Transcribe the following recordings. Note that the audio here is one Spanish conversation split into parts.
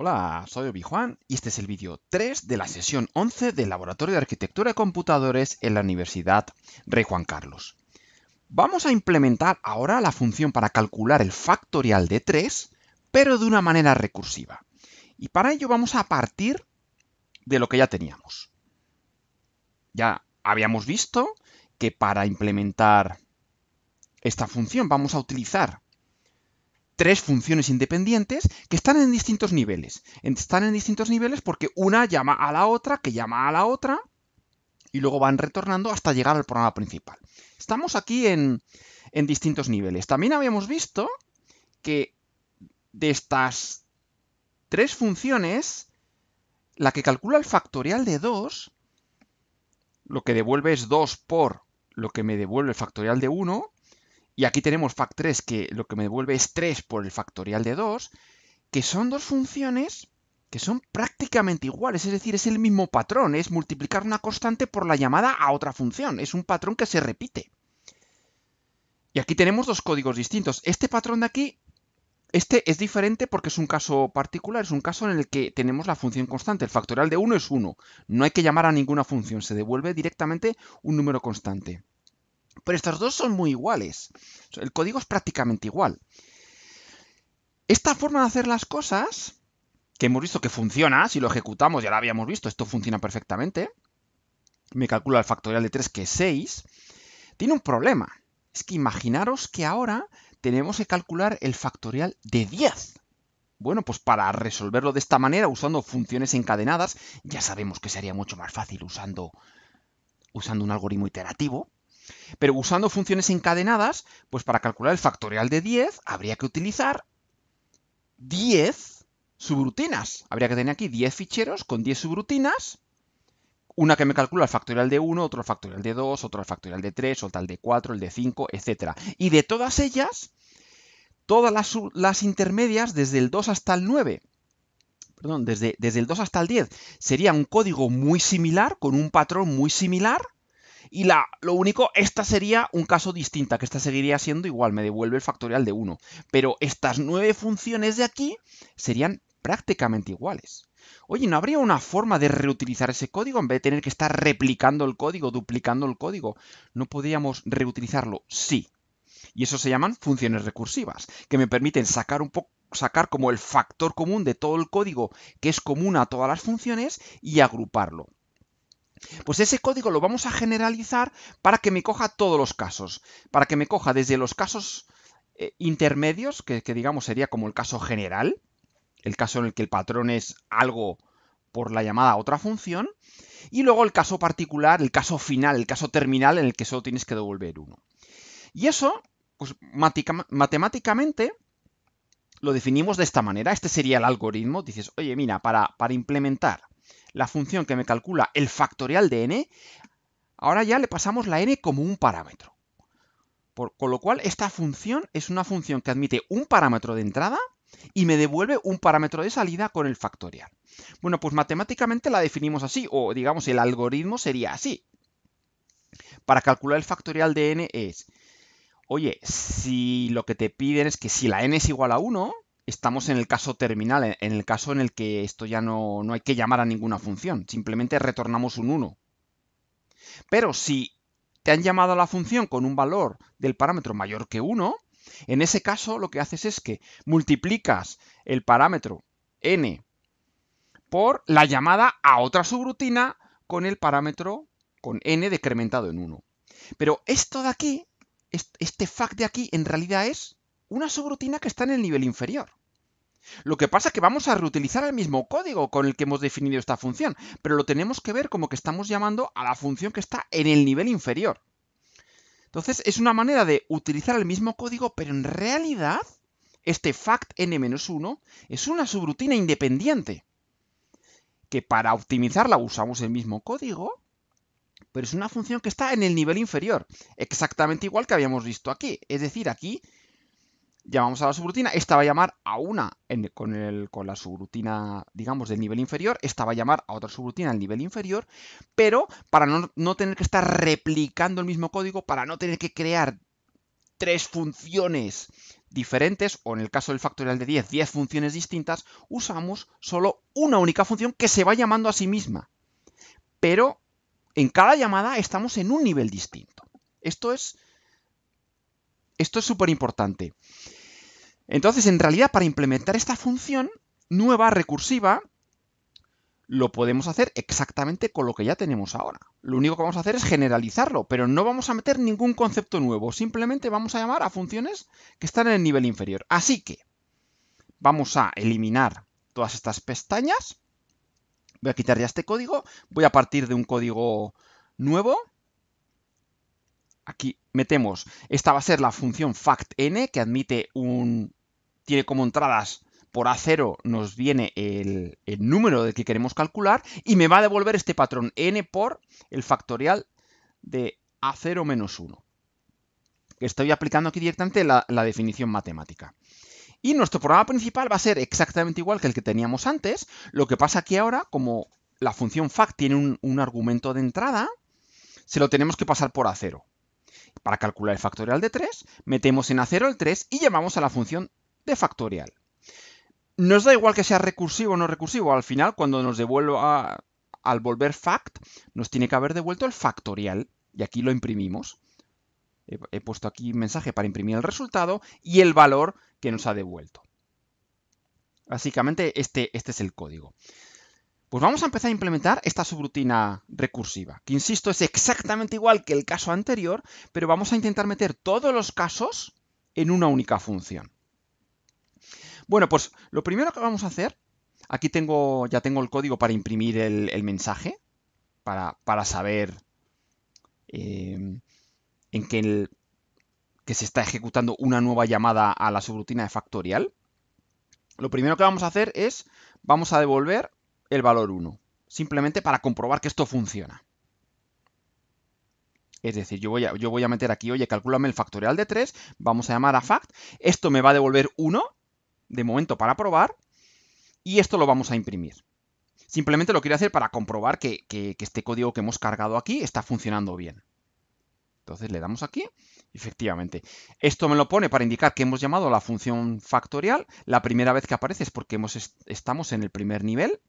Hola, soy Obi-Juan y este es el vídeo 3 de la sesión 11 del Laboratorio de Arquitectura de Computadores en la Universidad Rey Juan Carlos. Vamos a implementar ahora la función para calcular el factorial de 3, pero de una manera recursiva. Y para ello vamos a partir de lo que ya teníamos. Ya habíamos visto que para implementar esta función vamos a utilizar tres funciones independientes que están en distintos niveles. Están en distintos niveles porque una llama a la otra, que llama a la otra, y luego van retornando hasta llegar al programa principal. Estamos aquí en, en distintos niveles. También habíamos visto que de estas tres funciones, la que calcula el factorial de 2, lo que devuelve es 2 por lo que me devuelve el factorial de 1, y aquí tenemos fact3 que lo que me devuelve es 3 por el factorial de 2, que son dos funciones que son prácticamente iguales, es decir, es el mismo patrón, es multiplicar una constante por la llamada a otra función, es un patrón que se repite. Y aquí tenemos dos códigos distintos. Este patrón de aquí, este es diferente porque es un caso particular, es un caso en el que tenemos la función constante, el factorial de 1 es 1, no hay que llamar a ninguna función, se devuelve directamente un número constante. Pero estas dos son muy iguales. El código es prácticamente igual. Esta forma de hacer las cosas, que hemos visto que funciona, si lo ejecutamos, ya lo habíamos visto, esto funciona perfectamente. Me calcula el factorial de 3, que es 6. Tiene un problema. Es que imaginaros que ahora tenemos que calcular el factorial de 10. Bueno, pues para resolverlo de esta manera, usando funciones encadenadas, ya sabemos que sería mucho más fácil usando, usando un algoritmo iterativo. Pero usando funciones encadenadas, pues para calcular el factorial de 10 habría que utilizar 10 subrutinas. Habría que tener aquí 10 ficheros con 10 subrutinas. Una que me calcula el factorial de 1, otro el factorial de 2, otro el factorial de 3, otro el de 4, el de 5, etc. Y de todas ellas, todas las, las intermedias, desde el 2 hasta el 9, perdón, desde, desde el 2 hasta el 10, sería un código muy similar, con un patrón muy similar, y la, lo único, esta sería un caso distinta, que esta seguiría siendo igual, me devuelve el factorial de 1. Pero estas nueve funciones de aquí serían prácticamente iguales. Oye, ¿no habría una forma de reutilizar ese código en vez de tener que estar replicando el código, duplicando el código? ¿No podríamos reutilizarlo? Sí. Y eso se llaman funciones recursivas, que me permiten sacar un poco sacar como el factor común de todo el código que es común a todas las funciones y agruparlo. Pues ese código lo vamos a generalizar para que me coja todos los casos, para que me coja desde los casos eh, intermedios, que, digamos sería como el caso general, el caso en el que el patrón es algo por la llamada a otra función, y luego el caso particular, el caso final, el caso terminal en el que solo tienes que devolver uno. Y eso, pues matemáticamente, lo definimos de esta manera. Este sería el algoritmo. Dices, oye, mira, para, para implementar la función que me calcula el factorial de n, ahora ya le pasamos la n como un parámetro. con lo cual, esta función es una función que admite un parámetro de entrada y me devuelve un parámetro de salida con el factorial. Bueno, pues matemáticamente la definimos así, o digamos el algoritmo sería así. Para calcular el factorial de n es, oye, si lo que te piden es que si la n es igual a 1, estamos en el caso terminal, en el caso en el que esto ya no, no hay que llamar a ninguna función, simplemente retornamos un 1. Pero si te han llamado a la función con un valor del parámetro mayor que 1, en ese caso lo que haces es que multiplicas el parámetro n por la llamada a otra subrutina con el parámetro con n decrementado en 1. Pero esto de aquí, este fact de aquí, en realidad es una subrutina que está en el nivel inferior. Lo que pasa es que vamos a reutilizar el mismo código con el que hemos definido esta función, pero lo tenemos que ver como que estamos llamando a la función que está en el nivel inferior. Entonces es una manera de utilizar el mismo código, pero en realidad este fact n-1 es una subrutina independiente, que para optimizarla usamos el mismo código, pero es una función que está en el nivel inferior, exactamente igual que habíamos visto aquí. Es decir, aquí llamamos a la subrutina, esta va a llamar a una con, la subrutina, digamos, del nivel inferior, esta va a llamar a otra subrutina del nivel inferior, pero para no, no, tener que estar replicando el mismo código, para no tener que crear tres funciones diferentes, o en el caso del factorial de 10, 10 funciones distintas, usamos solo una única función que se va llamando a sí misma. Pero en cada llamada estamos en un nivel distinto. Esto es esto es súper importante. Entonces, en realidad, para implementar esta función nueva, recursiva, lo podemos hacer exactamente con lo que ya tenemos ahora. Lo único que vamos a hacer es generalizarlo, pero no vamos a meter ningún concepto nuevo. Simplemente vamos a llamar a funciones que están en el nivel inferior. Así que vamos a eliminar todas estas pestañas. Voy a quitar ya este código. Voy a partir de un código nuevo aquí metemos, esta va a ser la función factn que admite un, tiene como entradas por A0 nos viene el, número de que queremos calcular y me va a devolver este patrón n por el factorial de A0 menos 1. Estoy aplicando aquí directamente la, definición matemática. Y nuestro programa principal va a ser exactamente igual que el que teníamos antes. Lo que pasa aquí ahora, como la función fact tiene un, un argumento de entrada, se lo tenemos que pasar por A0. Para calcular el factorial de 3, metemos en A0 el 3 y llamamos a la función de factorial. Nos da igual que sea recursivo o no recursivo, al final cuando nos devuelva al volver fact, nos tiene que haber devuelto el factorial y aquí lo imprimimos. He, puesto aquí un mensaje para imprimir el resultado y el valor que nos ha devuelto. Básicamente este, este es el código. Pues vamos a empezar a implementar esta subrutina recursiva, que insisto es exactamente igual que el caso anterior, pero vamos a intentar meter todos los casos en una única función. Bueno, pues lo primero que vamos a hacer, aquí tengo, ya tengo el código para imprimir el, mensaje, para, saber em, en qué que se está ejecutando una nueva llamada a la subrutina de factorial. Lo primero que vamos a hacer es, vamos a devolver el valor 1, simplemente para comprobar que esto funciona. Es decir, yo voy, a, yo voy a meter aquí, oye, calcúlame el factorial de 3, vamos a llamar a fact, esto me va a devolver 1, de momento para probar, y esto lo vamos a imprimir. Simplemente lo quiero hacer para comprobar que, este código que hemos cargado aquí está funcionando bien. Entonces le damos aquí, efectivamente. Esto me lo pone para indicar que hemos llamado a la función factorial. La primera vez que aparece es porque hemos, estamos en el primer nivel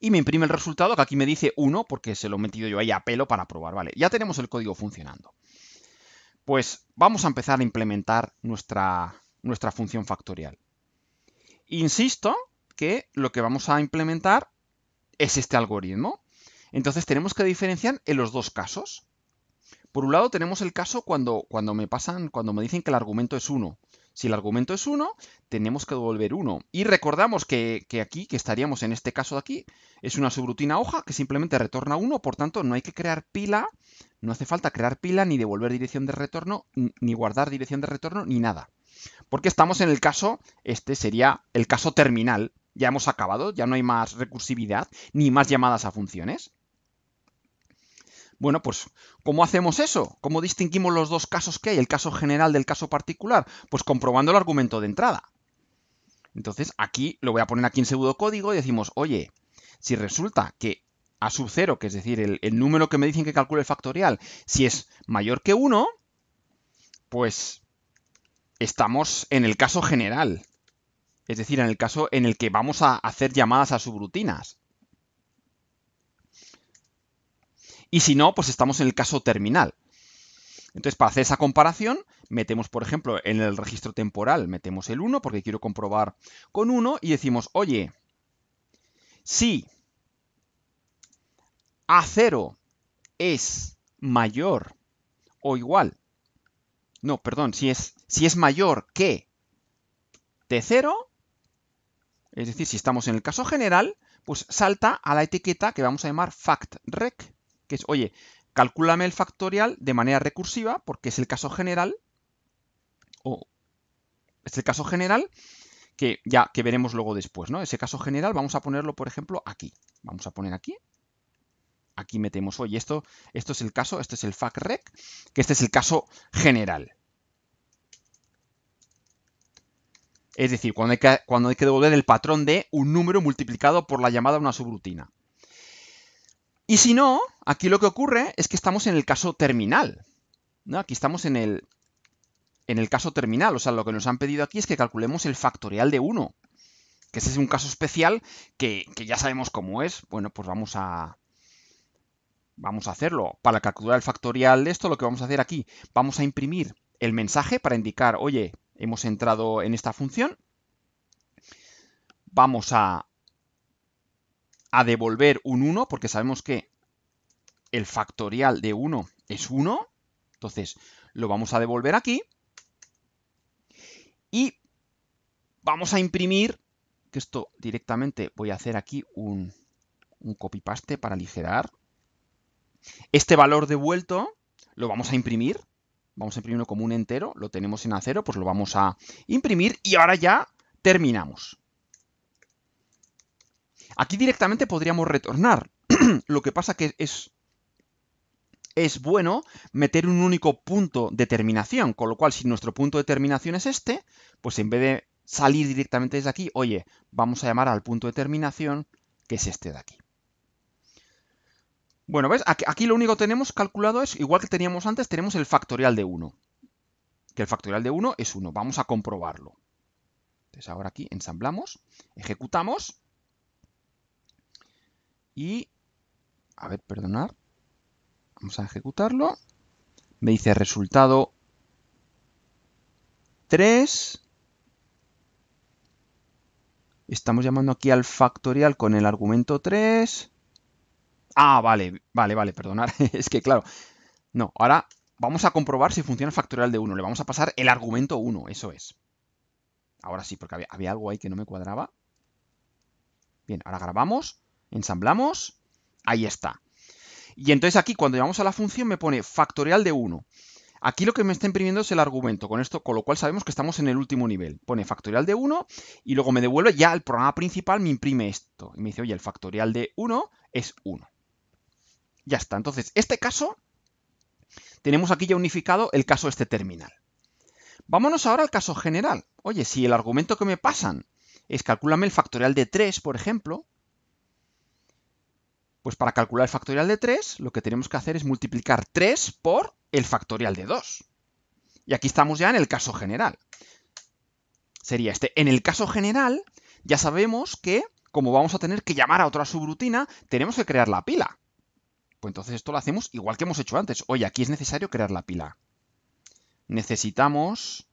y me imprime el resultado que aquí me dice 1 porque se lo he metido yo ahí a pelo para probar. Vale, ya tenemos el código funcionando. Pues vamos a empezar a implementar nuestra, nuestra función factorial. Insisto que lo que vamos a implementar es este algoritmo. Entonces tenemos que diferenciar en los dos casos. Por un lado tenemos el caso cuando, cuando me pasan, cuando me dicen que el argumento es 1. Si el argumento es 1, tenemos que devolver 1. Y recordamos que, aquí, que estaríamos en este caso de aquí, es una subrutina hoja que simplemente retorna 1, por tanto no hay que crear pila, no hace falta crear pila, ni devolver dirección de retorno, ni guardar dirección de retorno, ni nada. Porque estamos en el caso, este sería el caso terminal, ya hemos acabado, ya no hay más recursividad, ni más llamadas a funciones. Bueno, pues, ¿cómo hacemos eso? ¿Cómo distinguimos los dos casos que hay, el caso general del caso particular? Pues comprobando el argumento de entrada. Entonces, aquí lo voy a poner aquí en pseudocódigo y decimos, oye, si resulta que a sub 0, que es decir, el, el, número que me dicen que calcule el factorial, si es mayor que 1, pues estamos en el caso general. Es decir, en el caso en el que vamos a hacer llamadas a subrutinas. Y si no, pues estamos en el caso terminal. Entonces, para hacer esa comparación, metemos, por ejemplo, en el registro temporal, metemos el 1 porque quiero comprobar con 1 y decimos, oye, si A0 es mayor o igual, no, perdón, si es, si es mayor que T0, es decir, si estamos en el caso general, pues salta a la etiqueta que vamos a llamar factRec que es, oye, calcúlame el factorial de manera recursiva, porque es el caso general, o es el caso general que ya que veremos luego después, ¿no? Ese caso general vamos a ponerlo, por ejemplo, aquí. Vamos a poner aquí. Aquí metemos, oye, esto, esto es el caso, este es el factrec, que este es el caso general. Es decir, cuando hay, que, devolver el patrón de un número multiplicado por la llamada a una subrutina. Y si no, aquí lo que ocurre es que estamos en el caso terminal. ¿no? Aquí estamos en el, en el caso terminal. O sea, lo que nos han pedido aquí es que calculemos el factorial de 1. Que ese es un caso especial que, que ya sabemos cómo es. Bueno, pues vamos a, vamos a hacerlo. Para calcular el factorial de esto, lo que vamos a hacer aquí, vamos a imprimir el mensaje para indicar, oye, hemos entrado en esta función. Vamos a, a devolver un 1, porque sabemos que el factorial de 1 es 1. Entonces, lo vamos a devolver aquí. Y vamos a imprimir, que esto directamente voy a hacer aquí un, un copy-paste para aligerar. Este valor devuelto lo vamos a imprimir. Vamos a imprimirlo como un entero. Lo tenemos en A0, pues lo vamos a imprimir. Y ahora ya terminamos. Aquí directamente podríamos retornar. lo que pasa que es, es bueno meter un único punto de terminación. Con lo cual, si nuestro punto de terminación es este, pues en vez de salir directamente desde aquí, oye, vamos a llamar al punto de terminación, que es este de aquí. Bueno, ¿ves? Aquí, lo único que tenemos calculado es, igual que teníamos antes, tenemos el factorial de 1. Que el factorial de 1 es 1. Vamos a comprobarlo. Entonces ahora aquí ensamblamos, ejecutamos. Y, a ver, perdonar. Vamos a ejecutarlo. Me dice resultado 3. Estamos llamando aquí al factorial con el argumento 3. Ah, vale, vale, vale, perdonar. es que claro. No, ahora vamos a comprobar si funciona el factorial de 1. Le vamos a pasar el argumento 1, eso es. Ahora sí, porque había, algo ahí que no me cuadraba. Bien, ahora grabamos, ensamblamos. Ahí está. Y entonces aquí, cuando llamamos a la función, me pone factorial de 1. Aquí lo que me está imprimiendo es el argumento, con esto, con lo cual sabemos que estamos en el último nivel. Pone factorial de 1 y luego me devuelve ya el programa principal, me imprime esto. Y me dice, oye, el factorial de 1 es 1. Ya está. Entonces, este caso, tenemos aquí ya unificado el caso este terminal. Vámonos ahora al caso general. Oye, si el argumento que me pasan es calculame el factorial de 3, por ejemplo, pues para calcular el factorial de 3, lo que tenemos que hacer es multiplicar 3 por el factorial de 2. Y aquí estamos ya en el caso general. Sería este. En el caso general, ya sabemos que, como vamos a tener que llamar a otra subrutina, tenemos que crear la pila. Pues entonces esto lo hacemos igual que hemos hecho antes. Oye, aquí es necesario crear la pila. Necesitamos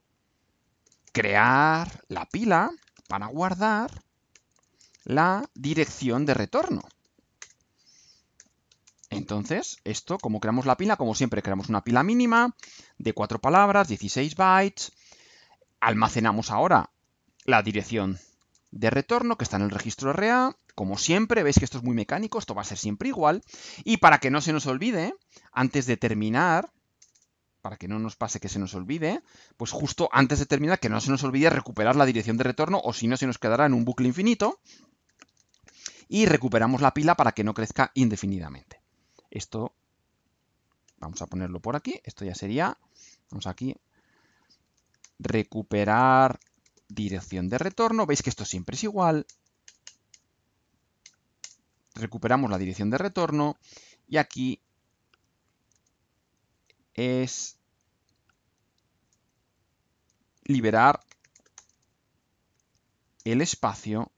crear la pila para guardar la dirección de retorno. Entonces, esto, como creamos la pila, como siempre, creamos una pila mínima de cuatro palabras, 16 bytes. Almacenamos ahora la dirección de retorno que está en el registro RA. Como siempre, veis que esto es muy mecánico, esto va a ser siempre igual. Y para que no se nos olvide, antes de terminar, para que no nos pase que se nos olvide, pues justo antes de terminar, que no se nos olvide recuperar la dirección de retorno, o si no, se nos quedará en un bucle infinito. Y recuperamos la pila para que no crezca indefinidamente. Esto, vamos a ponerlo por aquí, esto ya sería, vamos aquí, recuperar dirección de retorno. Veis que esto siempre es igual recuperamos la dirección de retorno y aquí es liberar el espacio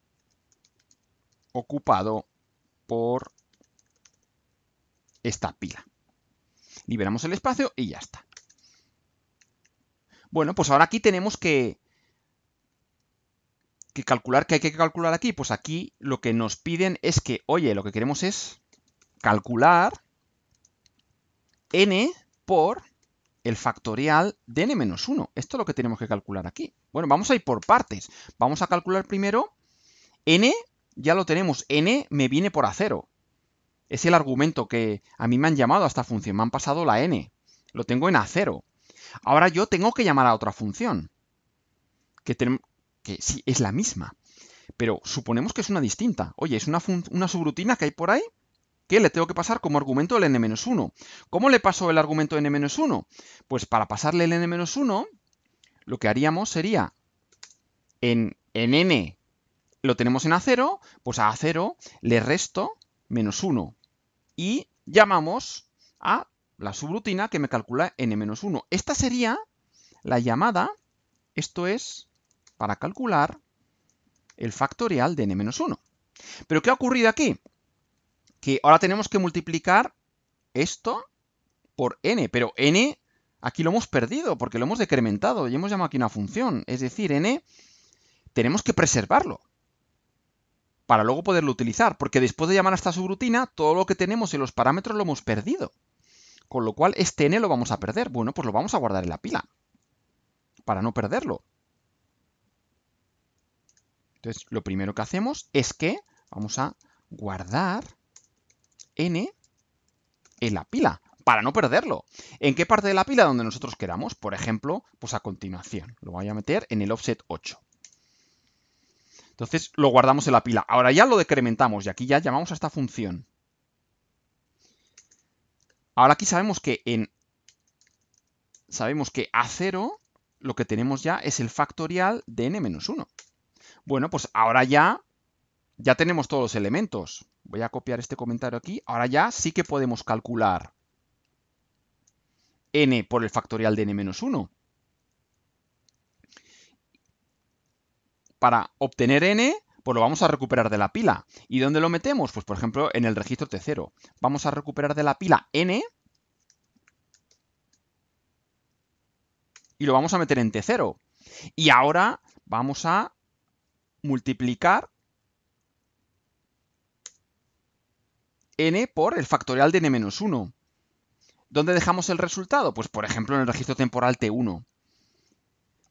ocupado por esta pila. Liberamos el espacio y ya está. Bueno, pues ahora aquí tenemos que que calcular, ¿qué hay que calcular aquí? Pues aquí lo que nos piden es que, oye, lo que queremos es calcular n por el factorial de n-1. Esto es lo que tenemos que calcular aquí. Bueno, vamos a ir por partes. Vamos a calcular primero n, ya lo tenemos, n me viene por a0. Es el argumento que a mí me han llamado a esta función, me han pasado la n. Lo tengo en a0. Ahora yo tengo que llamar a otra función. Que, que sí, es la misma. Pero suponemos que es una distinta. Oye, es una, una subrutina que hay por ahí que le tengo que pasar como argumento el n-1. ¿Cómo le paso el argumento n-1? Pues para pasarle el n-1, lo que haríamos sería en, en n lo tenemos en a0, pues a a0 le resto menos 1 y llamamos a la subrutina que me calcula n-1. Esta sería la llamada, esto es para calcular el factorial de n-1. Pero ¿qué ha ocurrido aquí? Que ahora tenemos que multiplicar esto por n, pero n aquí lo hemos perdido porque lo hemos decrementado y hemos llamado aquí una función. Es decir, n tenemos que preservarlo para luego poderlo utilizar, porque después de llamar a esta subrutina, todo lo que tenemos en los parámetros lo hemos perdido. Con lo cual, este n lo vamos a perder. Bueno, pues lo vamos a guardar en la pila, para no perderlo. Entonces, lo primero que hacemos es que vamos a guardar n en la pila, para no perderlo. ¿En qué parte de la pila? Donde nosotros queramos. Por ejemplo, pues a continuación. Lo voy a meter en el offset 8. Entonces lo guardamos en la pila. Ahora ya lo decrementamos y aquí ya llamamos a esta función. Ahora aquí sabemos que en sabemos que A0 lo que tenemos ya es el factorial de n-1. Bueno, pues ahora ya ya tenemos todos los elementos. Voy a copiar este comentario aquí. Ahora ya sí que podemos calcular n por el factorial de n-1. para obtener n, pues lo vamos a recuperar de la pila. ¿Y dónde lo metemos? Pues por ejemplo en el registro T0. Vamos a recuperar de la pila n y lo vamos a meter en T0. Y ahora vamos a multiplicar n por el factorial de n-1. ¿Dónde dejamos el resultado? Pues por ejemplo en el registro temporal T1.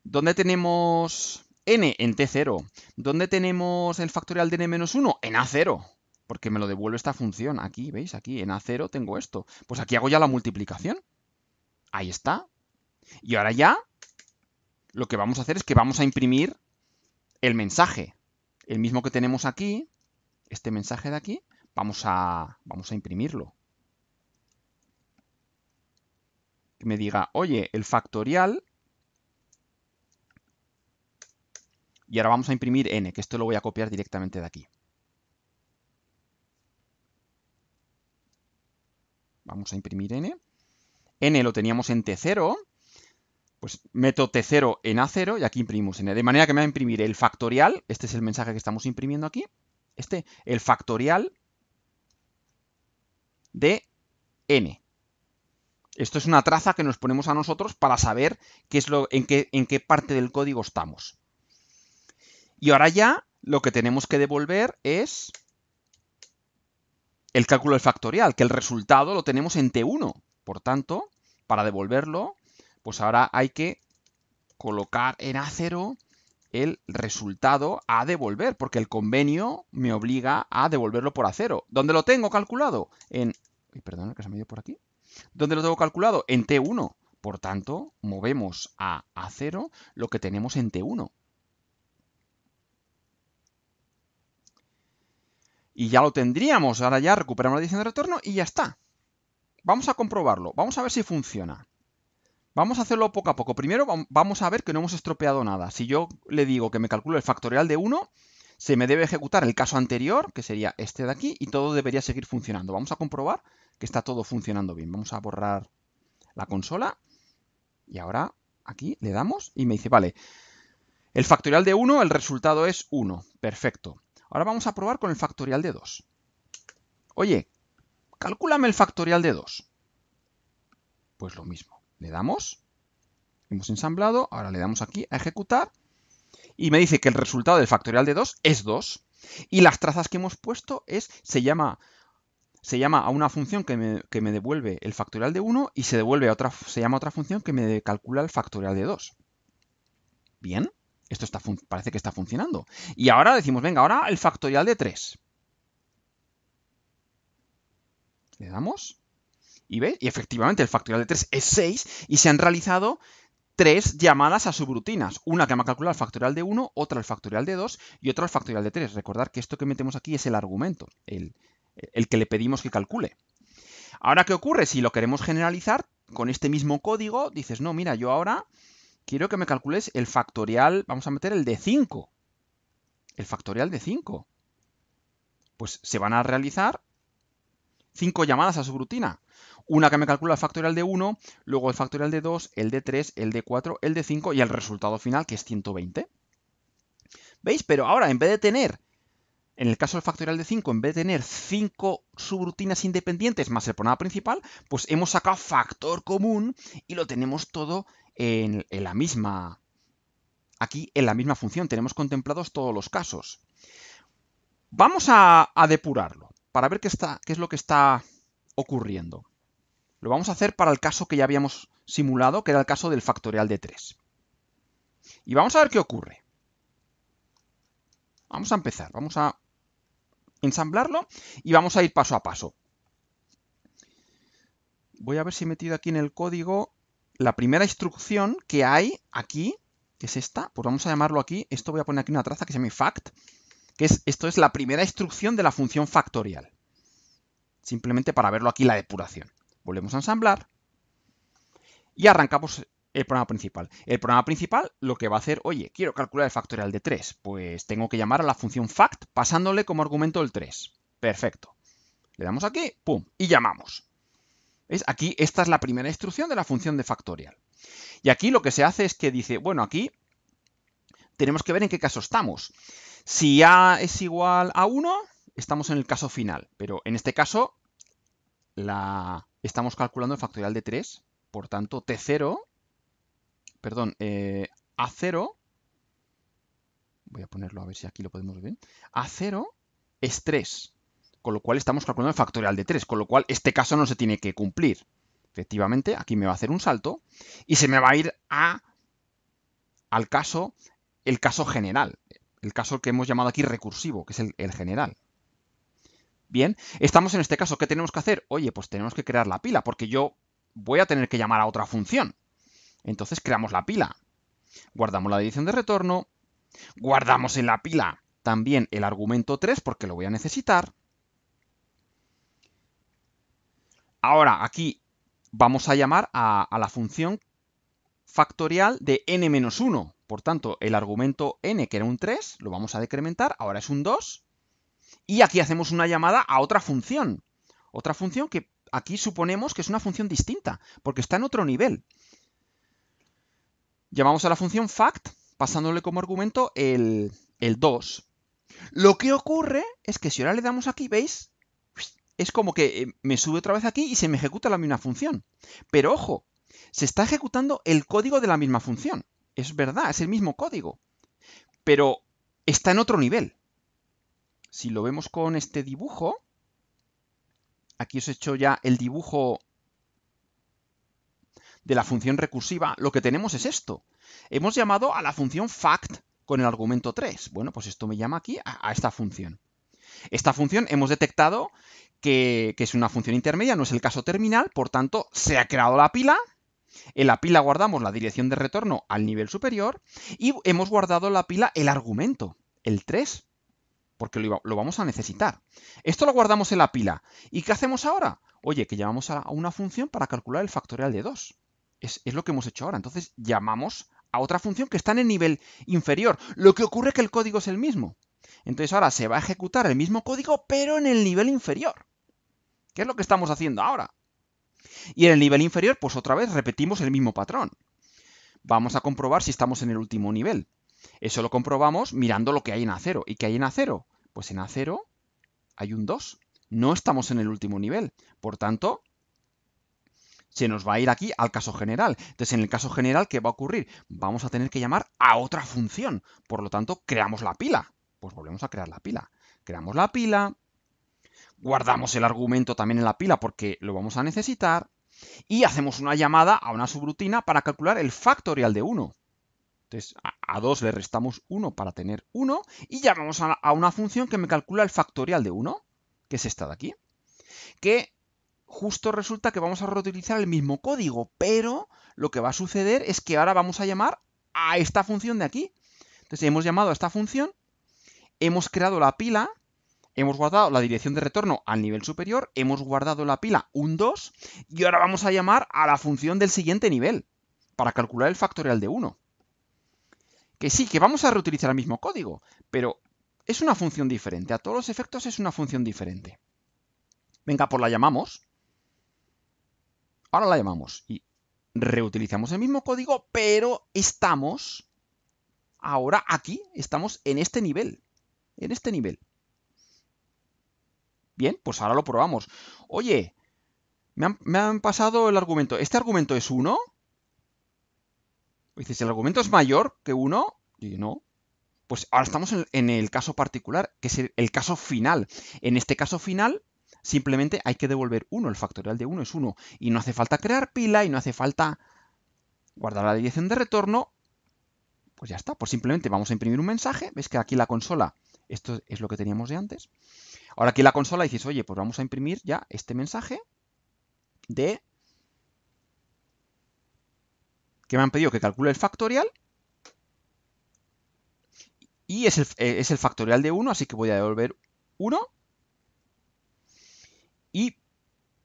¿Dónde tenemos n en T0. ¿Dónde tenemos el factorial de n-1? En A0, porque me lo devuelve esta función. Aquí, ¿veis? Aquí en A0 tengo esto. Pues aquí hago ya la multiplicación. Ahí está. Y ahora ya lo que vamos a hacer es que vamos a imprimir el mensaje. El mismo que tenemos aquí, este mensaje de aquí, vamos a, vamos a imprimirlo. Que me diga, oye, el factorial Y ahora vamos a imprimir n, que esto lo voy a copiar directamente de aquí. Vamos a imprimir n. n lo teníamos en T0, pues meto T0 en A0 y aquí imprimimos n. De manera que me va a imprimir el factorial, este es el mensaje que estamos imprimiendo aquí, este, el factorial de n. Esto es una traza que nos ponemos a nosotros para saber qué es lo, en, qué, en qué parte del código estamos. Y ahora ya lo que tenemos que devolver es el cálculo del factorial, que el resultado lo tenemos en T1. Por tanto, para devolverlo, pues ahora hay que colocar en A0 el resultado a devolver, porque el convenio me obliga a devolverlo por A0. ¿Dónde lo tengo calculado? En... perdón, que se me por aquí. ¿Dónde lo tengo calculado? En T1. Por tanto, movemos a A0 lo que tenemos en T1. y ya lo tendríamos. Ahora ya recuperamos la dirección de retorno y ya está. Vamos a comprobarlo. Vamos a ver si funciona. Vamos a hacerlo poco a poco. Primero vamos a ver que no hemos estropeado nada. Si yo le digo que me calculo el factorial de 1, se me debe ejecutar el caso anterior, que sería este de aquí, y todo debería seguir funcionando. Vamos a comprobar que está todo funcionando bien. Vamos a borrar la consola. Y ahora aquí le damos y me dice, vale, el factorial de 1, el resultado es 1. Perfecto. Ahora vamos a probar con el factorial de 2. Oye, calcúlame el factorial de 2. Pues lo mismo. Le damos, hemos ensamblado, ahora le damos aquí a ejecutar y me dice que el resultado del factorial de 2 es 2. Y las trazas que hemos puesto es, se llama, se llama a una función que me, que me devuelve el factorial de 1 y se devuelve a otra, se llama otra función que me calcula el factorial de 2. Bien. Esto está parece que está funcionando. Y ahora decimos, venga, ahora el factorial de 3. Le damos. Y ve, y efectivamente el factorial de 3 es 6 y se han realizado tres llamadas a subrutinas. Una que me ha calculado el factorial de 1, otra el factorial de 2 y otra el factorial de 3. Recordar que esto que metemos aquí es el argumento, el, que le pedimos que calcule. Ahora, ¿qué ocurre? Si lo queremos generalizar con este mismo código, dices, no, mira, yo ahora quiero que me calcules el factorial, vamos a meter el de 5. El factorial de 5. Pues se van a realizar 5 llamadas a subrutina. Una que me calcula el factorial de 1, luego el factorial de 2, el de 3, el de 4, el de 5 y el resultado final que es 120. ¿Veis? Pero ahora, en vez de tener, en el caso del factorial de 5, en vez de tener 5 subrutinas independientes más el programa principal, pues hemos sacado factor común y lo tenemos todo en, la misma, aquí en la misma función. Tenemos contemplados todos los casos. Vamos a, depurarlo para ver qué, es lo que está ocurriendo. Lo vamos a hacer para el caso que ya habíamos simulado, que era el caso del factorial de 3. Y vamos a ver qué ocurre. Vamos a empezar, vamos a ensamblarlo y vamos a ir paso a paso. Voy a ver si he metido aquí en el código la primera instrucción que hay aquí, que es esta, pues vamos a llamarlo aquí, esto voy a poner aquí una traza que se llama fact, que es, esto es la primera instrucción de la función factorial. Simplemente para verlo aquí la depuración. Volvemos a ensamblar y arrancamos el programa principal. El programa principal lo que va a hacer, oye, quiero calcular el factorial de 3. Pues tengo que llamar a la función fact pasándole como argumento el 3. Perfecto. Le damos aquí, pum, y llamamos. ¿Ves? Aquí esta es la primera instrucción de la función de factorial. Y aquí lo que se hace es que dice, bueno, aquí tenemos que ver en qué caso estamos. Si A es igual a 1, estamos en el caso final. Pero en este caso, la... estamos calculando el factorial de 3. Por tanto, T0 perdón, eh, A0, voy a ponerlo a ver si aquí lo podemos ver bien, A0 es 3, con lo cual estamos calculando el factorial de 3, con lo cual este caso no se tiene que cumplir. Efectivamente, aquí me va a hacer un salto y se me va a ir a, al caso, el caso general, el caso que hemos llamado aquí recursivo, que es el general. Bien, estamos en este caso, ¿qué tenemos que hacer? Oye, pues tenemos que crear la pila, porque yo voy a tener que llamar a otra función. Entonces creamos la pila. Guardamos la dirección de retorno. Guardamos en la pila también el argumento 3 porque lo voy a necesitar. Ahora aquí vamos a llamar a, la función factorial de n-1. Por tanto, el argumento n, que era un 3, lo vamos a decrementar, ahora es un 2. Y aquí hacemos una llamada a otra función. Otra función que aquí suponemos que es una función distinta, porque está en otro nivel. Llamamos a la función fact pasándole como argumento el, 2. Lo que ocurre es que si ahora le damos aquí, ¿veis? Es como que eh, me sube otra vez aquí y se me ejecuta la misma función. Pero ojo, se está ejecutando el código de la misma función. Es verdad, es el mismo código. Pero está en otro nivel. Si lo vemos con este dibujo, aquí os he hecho ya el dibujo de la función recursiva, lo que tenemos es esto. Hemos llamado a la función fact con el argumento 3. Bueno, pues esto me llama aquí a, esta función. Esta función hemos detectado que, que, es una función intermedia, no es el caso terminal, por tanto, se ha creado la pila. En la pila guardamos la dirección de retorno al nivel superior y hemos guardado en la pila el argumento, el 3, porque lo, vamos a necesitar. Esto lo guardamos en la pila. ¿Y qué hacemos ahora? Oye, que llamamos a una función para calcular el factorial de 2. Es, lo que hemos hecho ahora. Entonces llamamos a otra función que está en el nivel inferior. Lo que ocurre es que el código es el mismo. Entonces ahora se va a ejecutar el mismo código, pero en el nivel inferior. ¿Qué es lo que estamos haciendo ahora? Y en el nivel inferior, pues otra vez repetimos el mismo patrón. Vamos a comprobar si estamos en el último nivel. Eso lo comprobamos mirando lo que hay en A0. ¿Y qué hay en A0? Pues en A0 hay un 2. No estamos en el último nivel. Por tanto, se nos va a ir aquí al caso general. Entonces, en el caso general, ¿qué va a ocurrir? Vamos a tener que llamar a otra función. Por lo tanto, creamos la pila. Pues volvemos a crear la pila. Creamos la pila, guardamos el argumento también en la pila porque lo vamos a necesitar, y hacemos una llamada a una subrutina para calcular el factorial de 1. Entonces, a 2 le restamos 1 para tener 1, y llamamos a una función que me calcula el factorial de 1, que es esta de aquí, que justo resulta que vamos a reutilizar el mismo código, pero lo que va a suceder es que ahora vamos a llamar a esta función de aquí. Entonces hemos llamado a esta función, hemos creado la pila, hemos guardado la dirección de retorno al nivel superior, hemos guardado la pila un 2 y ahora vamos a llamar a la función del siguiente nivel para calcular el factorial de 1. Que sí, que vamos a reutilizar el mismo código, pero es una función diferente. A todos los efectos es una función diferente. Venga, pues la llamamos. Ahora la llamamos y reutilizamos el mismo código, pero estamos ahora aquí, estamos en este nivel, en este nivel. Bien, pues ahora lo probamos. Oye, me han, pasado el argumento. ¿Este argumento es 1? Dices, ¿el argumento es mayor que 1? Y no. Pues ahora estamos en, el caso particular, que es el, caso final. En este caso final, simplemente hay que devolver 1. El factorial de 1 es 1. Y no hace falta crear pila y no hace falta guardar la dirección de retorno. Pues ya está. Pues simplemente vamos a imprimir un mensaje. ¿Ves que aquí la consola, esto es lo que teníamos de antes. Ahora aquí la consola dices, oye, pues vamos a imprimir ya este mensaje de que me han pedido que calcule el factorial. Y es el, eh, es el factorial de 1, así que voy a devolver 1. Y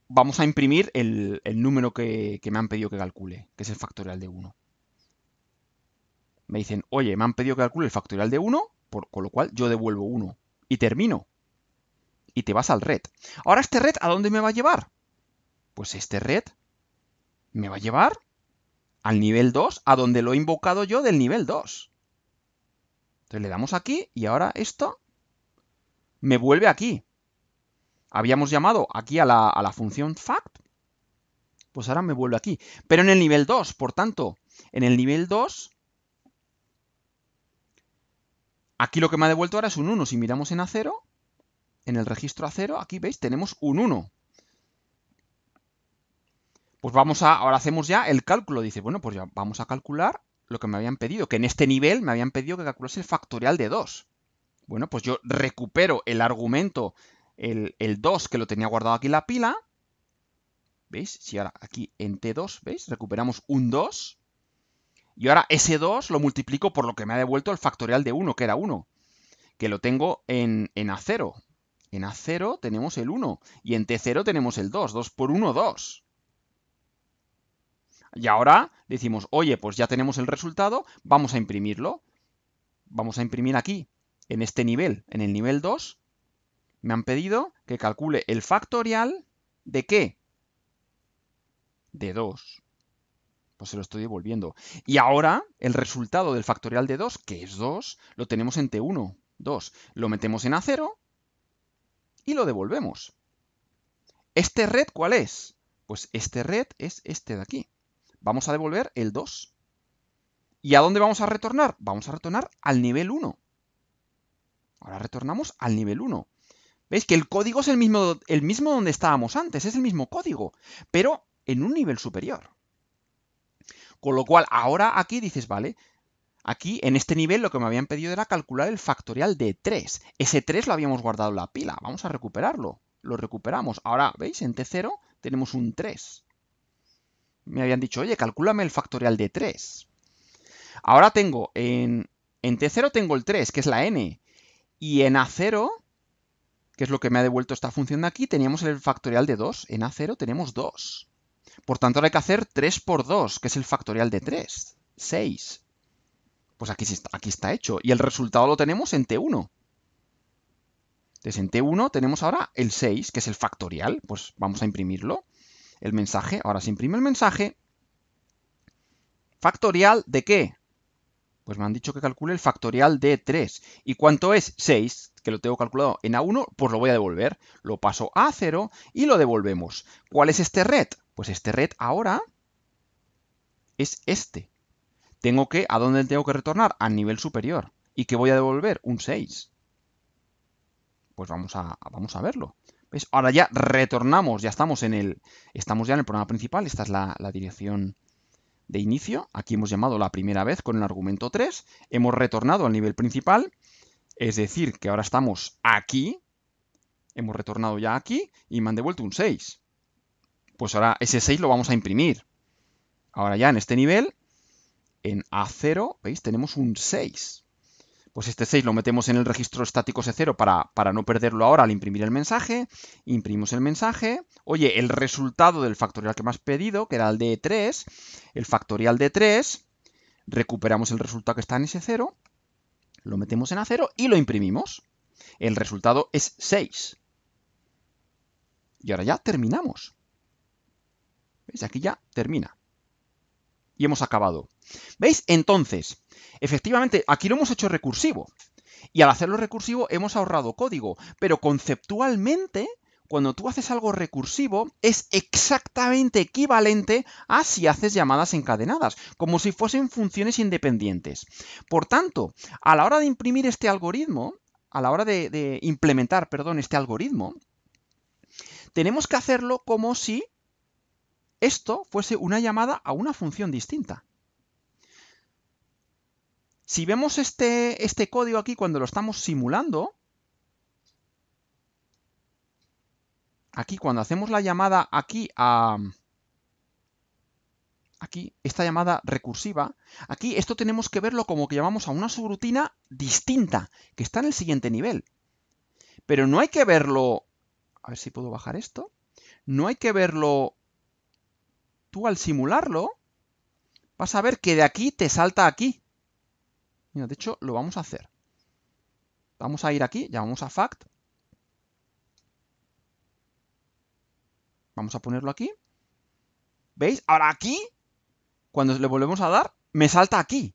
vamos a imprimir el, número que, me han pedido que calcule, que es el factorial de 1. Me dicen, oye, me han pedido que calcule el factorial de 1, por, con lo cual yo devuelvo 1. Y termino. Y te vas al red. Ahora este red, ¿a dónde me va a llevar? Pues este red me va a llevar al nivel 2, a donde lo he invocado yo del nivel 2. Entonces le damos aquí y ahora esto me vuelve aquí. Habíamos llamado aquí a la, función fact, pues ahora me vuelve aquí. Pero en el nivel 2, por tanto, en el nivel 2, aquí lo que me ha devuelto ahora es un 1. Si miramos en A0, en el registro A0, aquí veis, tenemos un 1. Pues vamos a, ahora hacemos ya el cálculo. Dice, bueno, pues ya vamos a calcular lo que me habían pedido, que en este nivel me habían pedido que calculase el factorial de 2. Bueno, pues yo recupero el argumento, el, 2 que lo tenía guardado aquí en la pila. ¿Veis? Si ahora aquí en T2, ¿veis? Recuperamos un 2. Y ahora ese 2 lo multiplico por lo que me ha devuelto el factorial de 1, que era 1. Que lo tengo en, en A0. En A0 tenemos el 1. Y en T0 tenemos el 2. 2 por 1, 2. Y ahora decimos, oye, pues ya tenemos el resultado, vamos a imprimirlo. Vamos a imprimir aquí, en este nivel, en el nivel 2. Me han pedido que calcule el factorial de qué? De 2. Pues se lo estoy devolviendo. Y ahora, el resultado del factorial de 2, que es 2, lo tenemos en T1. 2. Lo metemos en A0 y lo devolvemos. ¿Este red cuál es? Pues este red es este de aquí vamos a devolver el 2. ¿Y a dónde vamos a retornar? Vamos a retornar al nivel 1. Ahora retornamos al nivel 1. ¿Veis que el código es el mismo, el mismo donde estábamos antes? Es el mismo código, pero en un nivel superior. Con lo cual, ahora aquí dices, vale, aquí en este nivel lo que me habían pedido era calcular el factorial de 3. Ese 3 lo habíamos guardado en la pila. Vamos a recuperarlo. Lo recuperamos. Ahora, ¿veis? En T0 tenemos un 3 me habían dicho, oye, calcúlame el factorial de 3. Ahora tengo, en, en T0 tengo el 3, que es la n, y en A0, que es lo que me ha devuelto esta función de aquí, teníamos el factorial de 2. En A0 tenemos 2. Por tanto, ahora hay que hacer 3 por 2, que es el factorial de 3. 6. Pues aquí está, aquí está hecho. Y el resultado lo tenemos en T1. Entonces en T1 tenemos ahora el 6, que es el factorial. Pues vamos a imprimirlo el mensaje. Ahora se imprime el mensaje. ¿Factorial de qué? Pues me han dicho que calcule el factorial de 3. ¿Y cuánto es? 6, que lo tengo calculado en A1, pues lo voy a devolver. Lo paso a A0 y lo devolvemos. ¿Cuál es este red? Pues este red ahora es este. Tengo que, ¿a dónde tengo que retornar? Al nivel superior. ¿Y qué voy a devolver? Un 6. Pues vamos a, vamos a verlo. Ahora ya retornamos, ya estamos en el, estamos ya en el programa principal, esta es la, dirección de inicio, aquí hemos llamado la primera vez con el argumento 3, hemos retornado al nivel principal, es decir, que ahora estamos aquí, hemos retornado ya aquí y me han devuelto un 6. Pues ahora ese 6 lo vamos a imprimir. Ahora ya en este nivel, en A0, ¿veis? Tenemos un 6 pues este 6 lo metemos en el registro estático C0 para, para, no perderlo ahora al imprimir el mensaje. Imprimimos el mensaje. Oye, el resultado del factorial que has pedido, que era el de 3, el factorial de 3, recuperamos el resultado que está en ese 0, lo metemos en A0 y lo imprimimos. El resultado es 6. Y ahora ya terminamos. ¿Veis? Aquí ya termina. Y hemos acabado. ¿Veis? Entonces, efectivamente, aquí lo hemos hecho recursivo. Y al hacerlo recursivo hemos ahorrado código. Pero conceptualmente, cuando tú haces algo recursivo, es exactamente equivalente a si haces llamadas encadenadas, como si fuesen funciones independientes. Por tanto, a la hora de imprimir este algoritmo, a la hora de, implementar, perdón, este algoritmo, tenemos que hacerlo como si esto fuese una llamada a una función distinta. Si vemos este, este código aquí cuando lo estamos simulando, aquí cuando hacemos la llamada aquí a... Aquí, esta llamada recursiva, aquí esto tenemos que verlo como que llamamos a una subrutina distinta, que está en el siguiente nivel. Pero no hay que verlo... A ver si puedo bajar esto. No hay que verlo tú al simularlo, vas a ver que de aquí te salta aquí. Mira, de hecho, lo vamos a hacer. Vamos a ir aquí, llamamos a fact. Vamos a ponerlo aquí. ¿Veis? Ahora aquí, cuando le volvemos a dar, me salta aquí.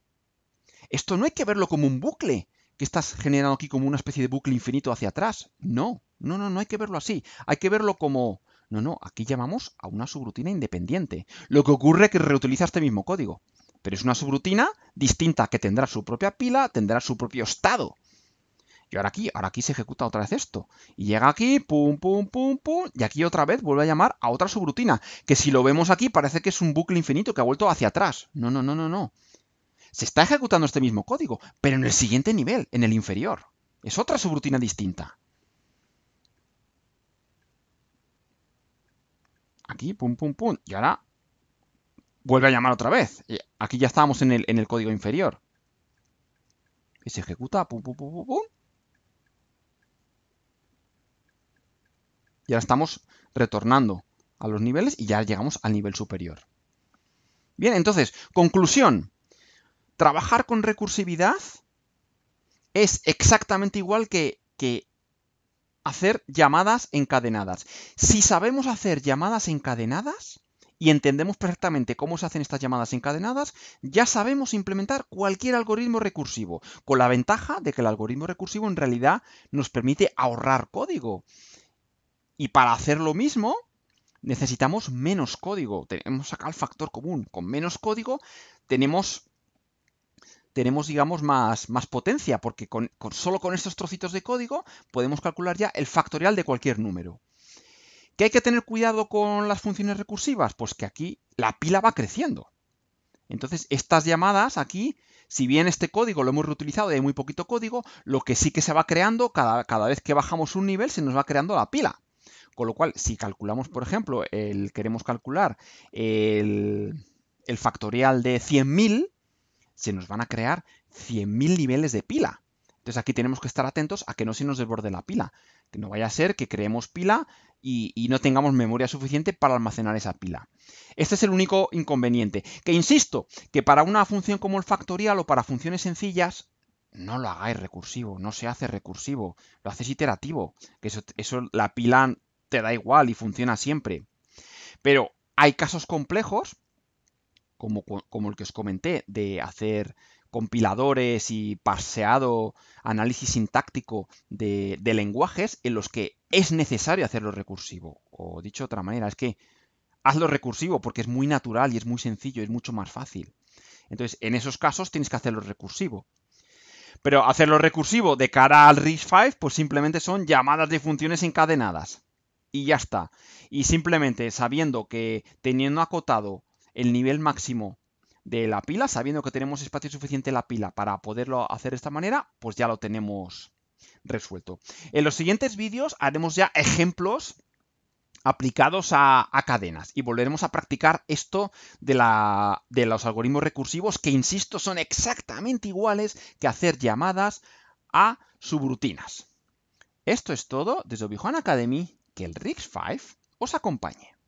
Esto no hay que verlo como un bucle, que estás generando aquí como una especie de bucle infinito hacia atrás. No, no, no, no hay que verlo así. Hay que verlo como no, no, aquí llamamos a una subrutina independiente. Lo que ocurre es que reutiliza este mismo código. Pero es una subrutina distinta que tendrá su propia pila, tendrá su propio estado. Y ahora aquí, ahora aquí se ejecuta otra vez esto. Y llega aquí, pum, pum, pum, pum, y aquí otra vez vuelve a llamar a otra subrutina. Que si lo vemos aquí parece que es un bucle infinito que ha vuelto hacia atrás. No, no, no, no, no. Se está ejecutando este mismo código, pero en el siguiente nivel, en el inferior. Es otra subrutina distinta. Aquí, pum, pum, pum. Y ahora vuelve a llamar otra vez. Aquí ya estábamos en el, en el código inferior. Y se ejecuta, pum, pum, pum, pum, pum. Y ahora estamos retornando a los niveles y ya llegamos al nivel superior. Bien, entonces, conclusión. Trabajar con recursividad es exactamente igual que, que hacer llamadas encadenadas. Si sabemos hacer llamadas encadenadas y entendemos perfectamente cómo se hacen estas llamadas encadenadas, ya sabemos implementar cualquier algoritmo recursivo, con la ventaja de que el algoritmo recursivo en realidad nos permite ahorrar código. Y para hacer lo mismo, necesitamos menos código. Tenemos acá el factor común. Con menos código tenemos tenemos, digamos, más, más potencia, porque con, solo con estos trocitos de código podemos calcular ya el factorial de cualquier número. ¿Qué hay que tener cuidado con las funciones recursivas? Pues que aquí la pila va creciendo. Entonces, estas llamadas aquí, si bien este código lo hemos reutilizado y hay muy poquito código, lo que sí que se va creando, cada, cada vez que bajamos un nivel, se nos va creando la pila. Con lo cual, si calculamos, por ejemplo, el, queremos calcular el, el factorial de 100.000, se nos van a crear 100.000 niveles de pila. Entonces aquí tenemos que estar atentos a que no se nos desborde la pila. Que no vaya a ser que creemos pila y, no tengamos memoria suficiente para almacenar esa pila. Este es el único inconveniente. Que insisto, que para una función como el factorial o para funciones sencillas, no lo hagáis recursivo, no se hace recursivo, lo haces iterativo. Que eso la pila te da igual y funciona siempre. Pero hay casos complejos como, el que os comenté, de hacer compiladores y paseado análisis sintáctico de, de, lenguajes en los que es necesario hacerlo recursivo. O dicho de otra manera, es que hazlo recursivo porque es muy natural y es muy sencillo, es mucho más fácil. Entonces, en esos casos tienes que hacerlo recursivo. Pero hacerlo recursivo de cara al RISC-V, pues simplemente son llamadas de funciones encadenadas. Y ya está. Y simplemente sabiendo que teniendo acotado el nivel máximo de la pila, sabiendo que tenemos espacio suficiente en la pila para poderlo hacer de esta manera, pues ya lo tenemos resuelto. En los siguientes vídeos haremos ya ejemplos aplicados a, cadenas y volveremos a practicar esto de, los algoritmos recursivos que, insisto, son exactamente iguales que hacer llamadas a subrutinas. Esto es todo desde Obi Academy, que el RIX5 os acompañe.